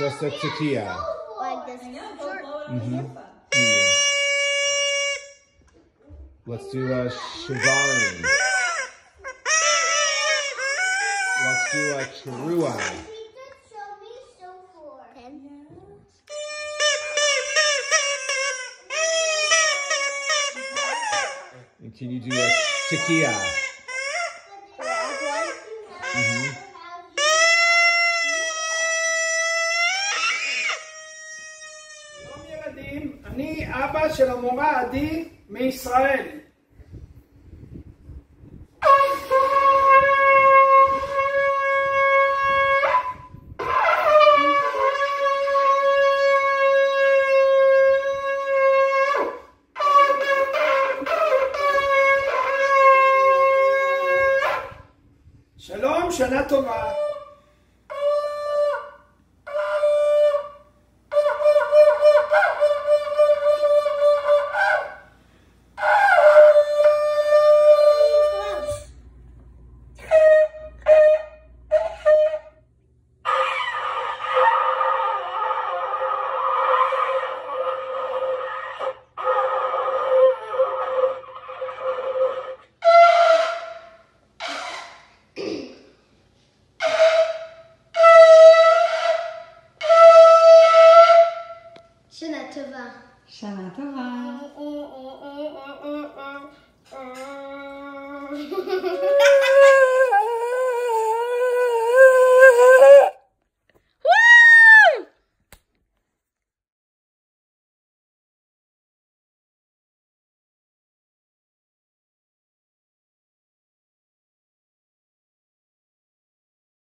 Just a tequila. Like this. Mm -hmm. yeah. Let's do a shevarim. Let's do uh, a teruah. And can you do a tekiah? Mm -hmm. ילדים, אני אבא של המורה עדי מישראל. שלום, שנה טובה. 山丫头啊。嗯嗯嗯。